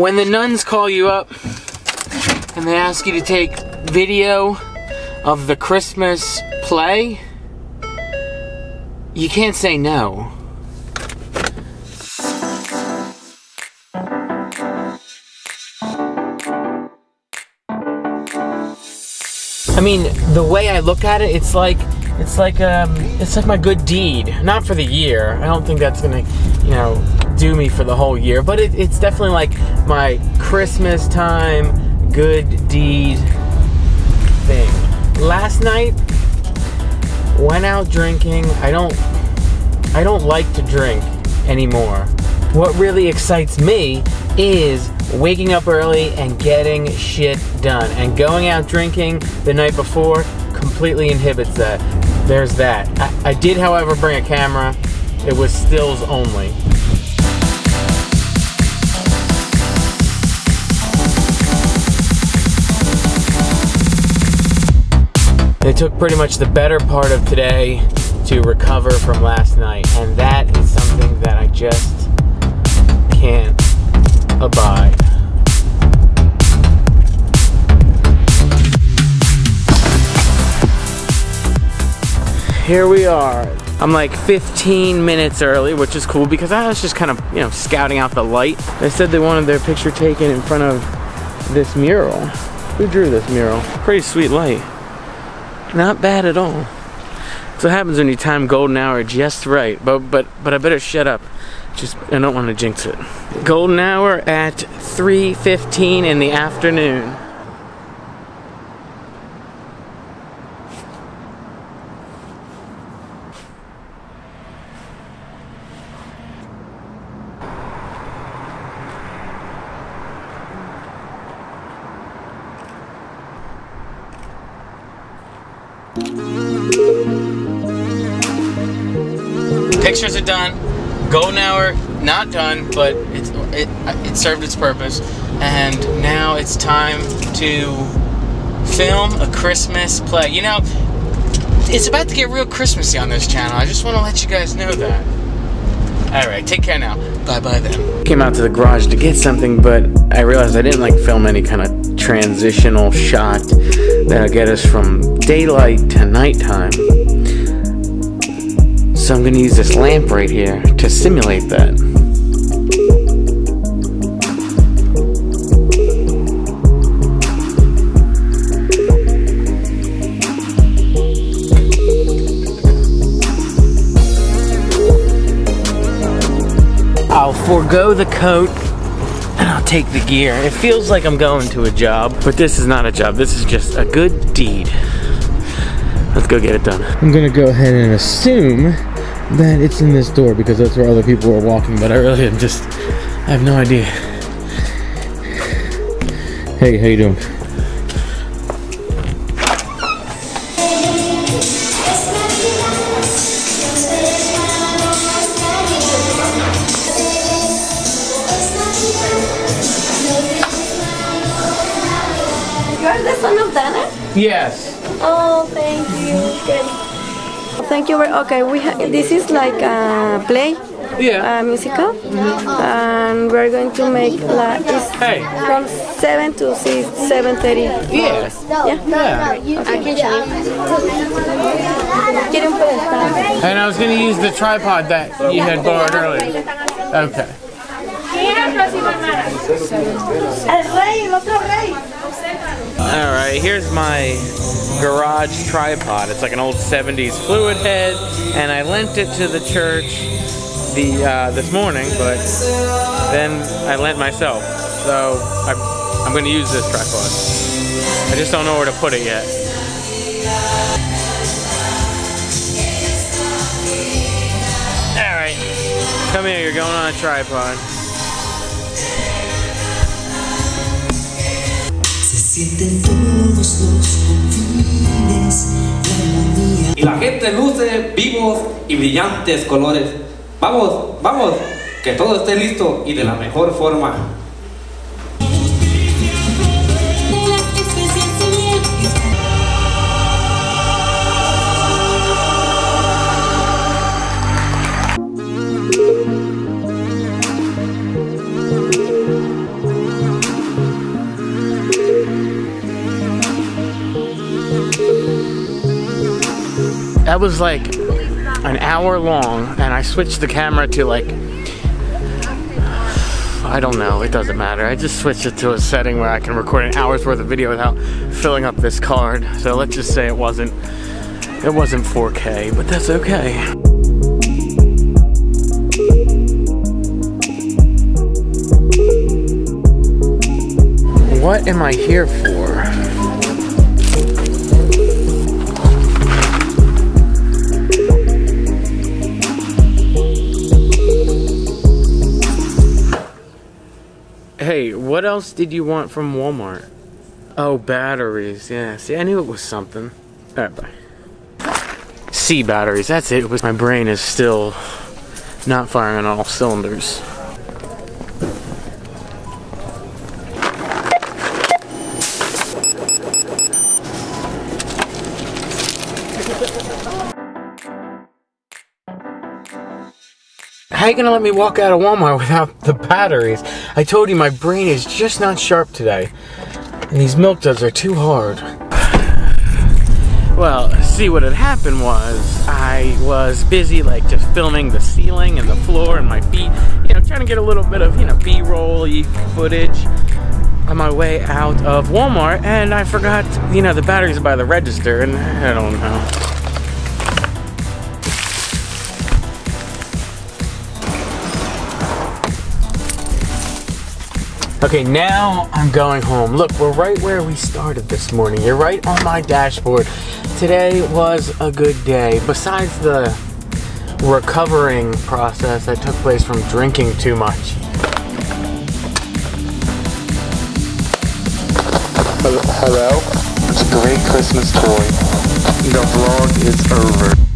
when the nuns call you up and they ask you to take video of the Christmas play, you can't say no. I mean, the way I look at it, it's like it's like um it's like my good deed. Not for the year. I don't think that's gonna, you know, do me for the whole year. But it, it's definitely like my Christmas time good deed thing. Last night went out drinking. I don't I don't like to drink anymore. What really excites me is waking up early and getting shit done. And going out drinking the night before completely inhibits that. There's that. I, I did, however, bring a camera. It was stills only. It took pretty much the better part of today to recover from last night, and that is something that I just can't abide. Here we are. I'm like 15 minutes early, which is cool because I was just kind of, you know, scouting out the light. They said they wanted their picture taken in front of this mural. Who drew this mural? Pretty sweet light. Not bad at all. That's what happens when you time golden hour just right. But but but I better shut up. Just I don't want to jinx it. Golden hour at 3:15 in the afternoon. Pictures are done. Golden hour not done, but it's it it served its purpose, and now it's time to film a Christmas play. You know, it's about to get real Christmassy on this channel. I just want to let you guys know that. All right, take care now. Bye bye then. Came out to the garage to get something, but I realized I didn't like film any kind of transitional shot that'll get us from daylight to nighttime. So I'm gonna use this lamp right here to simulate that. Forego the coat and I'll take the gear. It feels like I'm going to a job, but this is not a job. This is just a good deed. Let's go get it done. I'm gonna go ahead and assume that it's in this door because that's where other people are walking, but I really am just, I have no idea. Hey, how you doing? Yes. Oh, thank you. Good. Thank you. very- Okay, we ha- this is like a play, Yeah. a musical, and we're going to make like it's Hey. from seven to six, seven thirty. Yeah. Yeah. Yeah. ¿Quieren prestar? And I was gonna use the tripod that you had borrowed earlier. Okay. El rey, el otro rey. All right, here's my garage tripod. It's like an old 70s fluid head, and I lent it to the church the uh, this morning, but then I lent myself. So I'm, I'm going to use this tripod. I just don't know where to put it yet. All right, come here. You're going on a tripod. Sienten todos los confines, la armonía. Y la gente luce vivos y brillantes colores. Vamos, vamos, que todo esté listo y de la mejor forma. That was like an hour long, and I switched the camera to like I don't know, it doesn't matter. I just switched it to a setting where I can record an hour's worth of video without filling up this card. So let's just say it wasn't it wasn't 4K, but that's okay. What am I here for? What else did you want from Walmart? Oh, batteries. Yeah, see, I knew it was something. Alright, bye. C batteries, that's it. My brain is still not firing on all cylinders. How you gonna let me walk out of Walmart without the batteries? I told you my brain is just not sharp today. And these milk duds are too hard. Well, see what had happened was I was busy like just filming the ceiling and the floor and my feet, you know, trying to get a little bit of, you know, B-roll footage on my way out of Walmart and I forgot, you know, the batteries by the register and I don't know. Okay, now I'm going home. Look, we're right where we started this morning. You're right on my dashboard. Today was a good day. Besides the recovering process that took place from drinking too much. Hello? It's a great Christmas toy. The vlog is over.